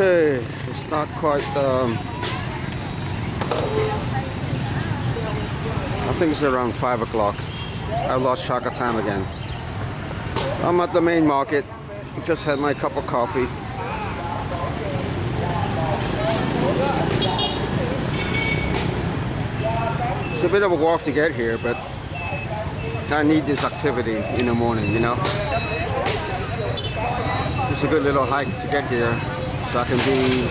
Okay, it's not quite, um, I think it's around 5 o'clock. I've lost track of time again. I'm at the main market. Just had my cup of coffee. It's a bit of a walk to get here, but I need this activity in the morning, you know? It's a good little hike to get here so I can be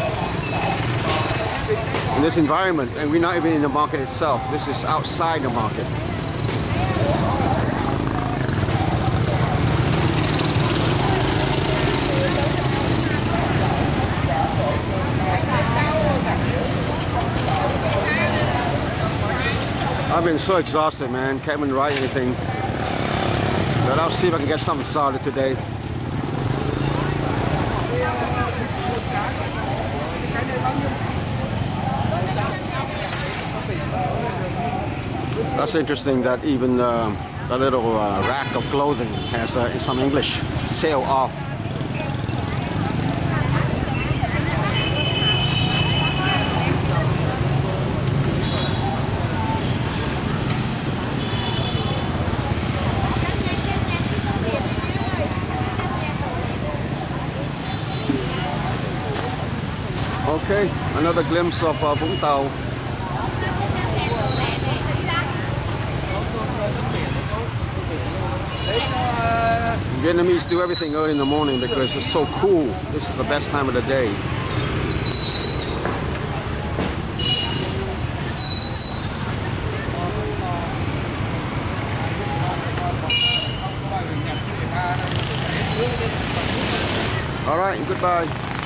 in this environment and we're not even in the market itself. This is outside the market. I've been so exhausted, man. Can't even write anything. But I'll see if I can get something started today. That's interesting that even uh, a little uh, rack of clothing has uh, some English sale off. Okay, another glimpse of uh, Vũng Tàu. Vietnamese do everything early in the morning because it's so cool. This is the best time of the day. All right, goodbye.